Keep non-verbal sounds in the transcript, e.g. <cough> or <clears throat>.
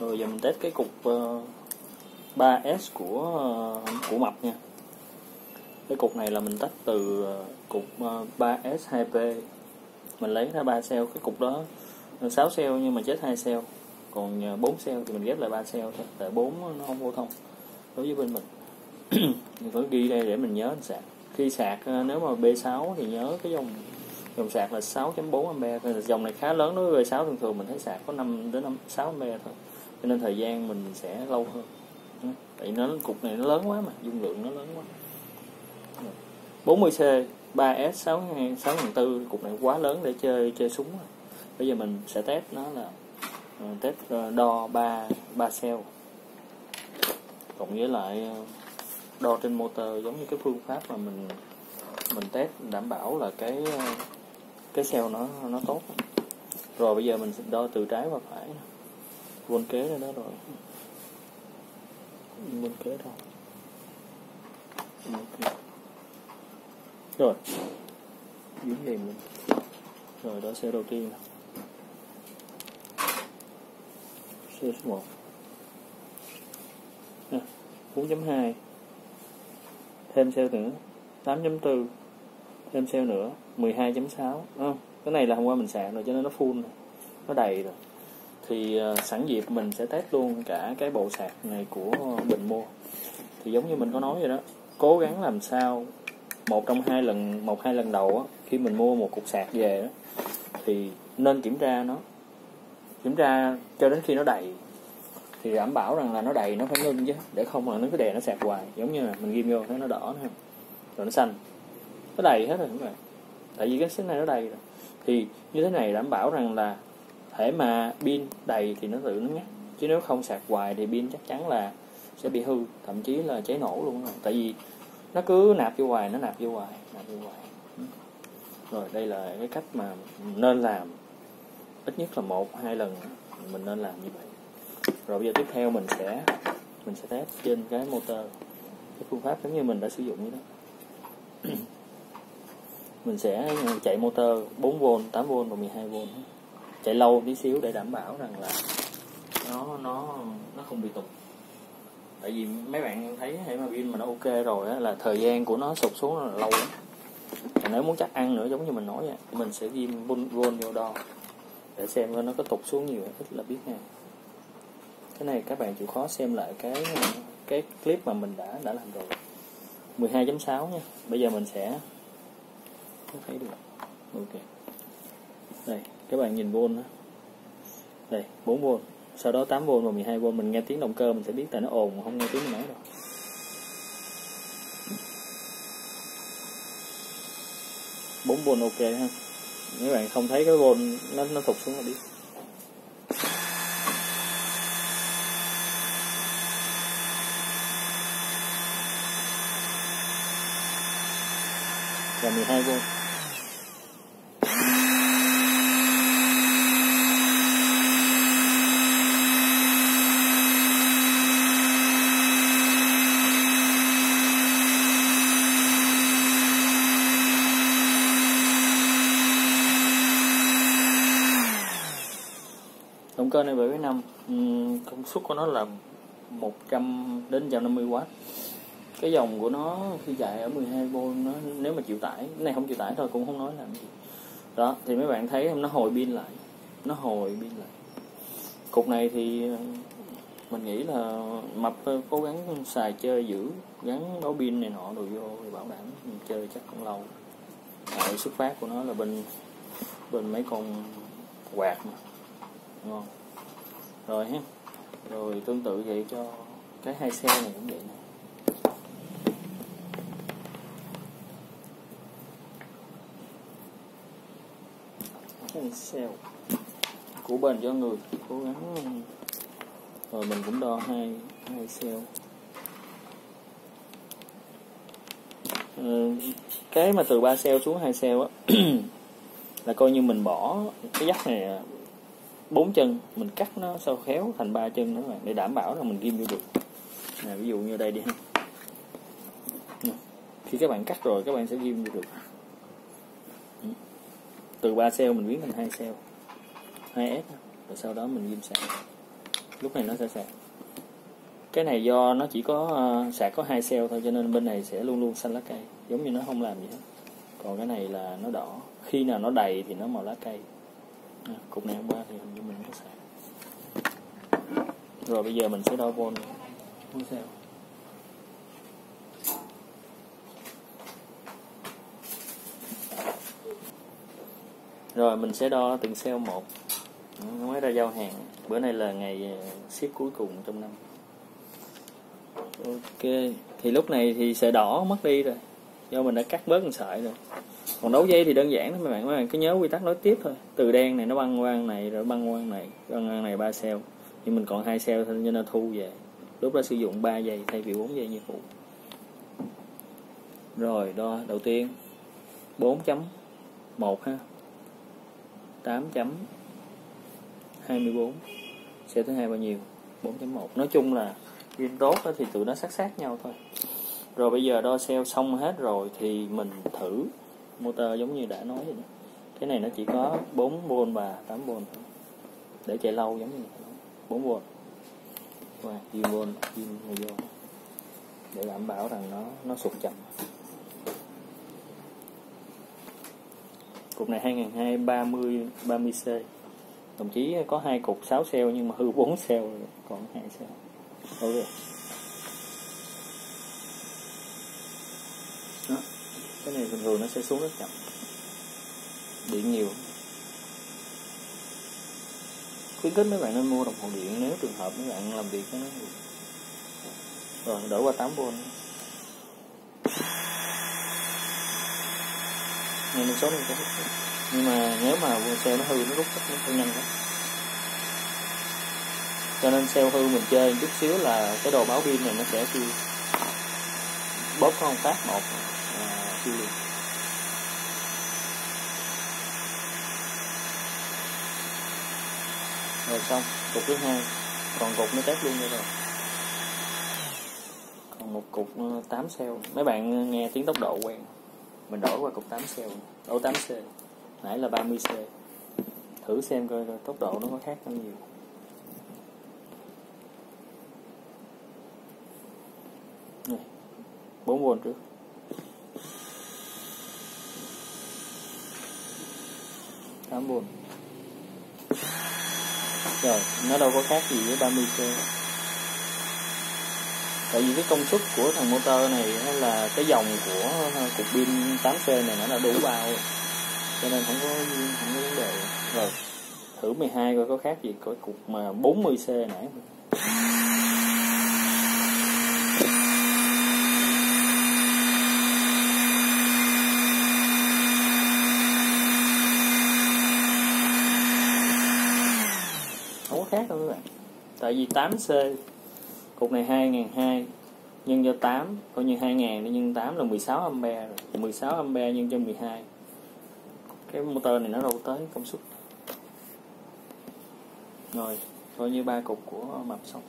rồi giờ mình test cái cục ờ, uh, 3S của uh, của mập nha. Cái cục này là mình tách từ ờ, cục 3S 2P mình lấy ra 3 cell cái cục đó 6 cell nhưng mà chết 2 cell. Còn 4 cell thì mình ghép lại 3 cell thôi tại 4 nó không vô thông đối với bên mình. <clears throat> Mình phải ghi đây để mình nhớ sạc. Khi sạc nếu mà B6 thì nhớ cái dòng dòng sạc là 6.4 A dòng này khá lớn đối với B6 thường thường mình thấy sạc có 5 đến 5, 6 A thôi cho nên thời gian mình sẽ lâu hơn. Tại nó, cục này nó lớn quá mà, dung lượng nó lớn quá. 40C 3S 6 64 cục này quá lớn để chơi chơi súng rồi. bây giờ mình sẽ test nó là ờ, test ờ, đo 3 3 cell. Cộng với lại ờ, đo trên motor giống như cái phương pháp mà mình mình test, đảm bảo là cái cái cell nó nó tốt. Rồi bây giờ mình sẽ đo từ trái qua phải vôn kế này đó rồi. Vôn kế đâu. Okay. rồi. Dưới liền mình rồi, đó, xe đầu tiên Xe số 1 4.2 thêm cell nữa. 8.4 thêm cell nữa. 12.6 không? Cái này là hôm qua mình sạc rồi, cho nên nó full rồi. nó đầy rồi thì ờ, sẵn dịp mình sẽ test luôn cả cái bộ sạc này của bình mua. Thì giống như mình có nói vậy đó cố gắng làm sao một trong hai lần một hai lần đầu á, khi mình mua một cục sạc về đó, thì nên kiểm tra nó. Kiểm tra cho đến khi nó đầy. Thì đảm bảo rằng là nó đầy nó phải ngưng chứ để không là nó cứ đè nó sạc hoài. Giống như là mình ghim vô thấy nó đỏ nữa rồi nó xanh. Nó đầy hết rồi đúng rồi. Tại vì cái xích này nó đầy rồi. Thì như thế này đảm bảo rằng là thể mà pin đầy thì nó tự nó ngắt. Chứ nếu không sạc hoài thì pin chắc chắn là sẽ bị hư, thậm chí là cháy nổ luôn rồi tại vì nó cứ nạp vô hoài, nó nạp vô hoài, nạp vô hoài. Rồi, đây là cái cách mà nên làm. Ít nhất là một, hai lần mình nên làm như vậy. Rồi bây giờ tiếp theo mình sẽ mình sẽ test trên cái motor. Cái phương pháp giống như mình đã sử dụng như đó. Mình sẽ chạy motor 4V 8V và 12V chạy lâu tí xíu để đảm bảo rằng là nó nó nó không bị tụt. Tại vì mấy bạn thấy hệ mà pin mà nó ok rồi á, là thời gian của nó sụt xuống là lâu lắm. Và nếu muốn chắc ăn nữa giống như mình nói vậy mình sẽ ghim vôn vô đo để xem nó có tụt xuống nhiều ít là biết nha cái này các bạn chịu khó xem lại cái cái clip mà mình đã đã làm rồi. 12.6 nha. Bây giờ mình sẽ không thấy được ok. Đây các bạn nhìn volt đó đây 4V sau đó 8V và 12V mình nghe tiếng động cơ, mình sẽ biết tại nó ồn, không nghe tiếng mình nói đâu. Bốn vôn ok ha. Mấy bạn không thấy cái vôn nó nó thụt xuống là biết. Và 12V cơ này 7,5 ừ, công suất của nó là 100 đến 150W cái dòng của nó khi chạy ở 12V nó nếu mà chịu tải cái này không chịu tải thôi cũng không nói làm gì. Đó thì mấy bạn thấy nó hồi pin lại nó hồi pin lại. Cục này thì ừ, mình nghĩ là mập ờ, cố gắng xài chơi giữ gắn báo pin này nọ đồ vô thì bảo đảm mình chơi chắc cũng lâu. Tại xuất phát của nó là bên bên mấy con quạt mà ngon rồi ha. Rồi tương tự vậy cho cái hai xe này cũng vậy nè. Hai xe của bền cho người cố gắng. Rồi mình cũng đo hai hai cell ừ, ờ, cái mà từ 3 cell xuống hai cell á <clears throat> là coi như mình bỏ cái dắt này bốn chân, mình cắt nó sao khéo thành ba chân nữa mà, để đảm bảo là mình ghim vô được. Nè, ví dụ như đây đi khi các bạn cắt rồi, các bạn sẽ ghim vô được. Ừ. Từ 3 cell mình biến thành hai cell 2S rồi sau đó mình ghim sạc. Lúc này nó sẽ sạc. Cái này do nó chỉ có ờ, sạc có hai cell thôi, cho nên bên này sẽ luôn luôn xanh lá cây, giống như nó không làm gì hết. Còn cái này là nó đỏ. Khi nào nó đầy thì nó màu lá cây à, cục này hôm qua thì hình như mình có sạc rồi bây giờ mình sẽ đo volt của cell rồi mình sẽ đo từng cell một. Mới ra giao hàng. Bữa nay là ngày ờ, ship cuối cùng trong năm. Ok. Thì lúc này thì sợi đỏ mất đi rồi do mình đã cắt bớt một sợi rồi. Còn đấu dây thì đơn giản đó mấy bạn mấy bạn cứ nhớ quy tắc nối tiếp thôi. Từ đen này nó băng qua này, rồi băng qua này, băng qua này ba cell. Nhưng mình còn hai cell thôi nên nó thu về. Lúc đó sử dụng 3 giây, thay vì 4 giây như cũ. Rồi, đo, đầu tiên. 4.1 ha. 8.24 xe thứ hai bao nhiêu? 4.1 nói chung là pin tốt thì tụi nó sát sát nhau thôi rồi bây giờ đo cell xong hết rồi thì mình thử. Motor giống như đã nói vậy đó. cái này nó chỉ có 4V và 8V để chạy lâu giống như 4V và pin V pin này vô để đảm bảo rằng nó nó sụt chậm. Cục này 2230 30 30C đồng chí có hai cục 6 cell nhưng mà hư 4 cell còn hai cell ok đó cái này thường thường nó sẽ xuống rất chậm. Điện nhiều. Khuyến khích mấy bạn nên mua đồng hồ điện nếu trường hợp mấy bạn làm việc với nó rồi, đổi qua 8V nghe số này có nhưng mà nếu mà xe nó hư, nó rút nó hơi nhanh lắm. Cho nên xe hư mình chơi chút xíu là cái đồ báo pin này nó sẽ kêu bóp không phát một là mình rồi xong, cục thứ hai. Còn cục nó test luôn nữa rồi. Còn một cục ờ, 8 cell. Mấy bạn nghe tiếng tốc độ quen. Mình đổi qua cục 8 cell. Đổi 8 c. Nãy là 30 c. Thử xem coi tốc độ nó có khác bao nhiêu này 4V trước. Tám V rồi nó đâu có khác gì với 30 c tại vì cái công suất của thằng motor này là cái dòng của à, cục pin 8C này nó đã đủ bao cho nên không có không có vấn đề. Rồi, thử 12 coi có khác gì của cục mà 40C nãy không có khác đâu các bạn tại vì 8C cục này 2002 nhân cho 8 coi như 2000 nhân 8 là 16 ampere rồi. 16 ampere nhân cho 12 cái motor này nó đâu tới công suất. Rồi, coi như ba cục của mập xong.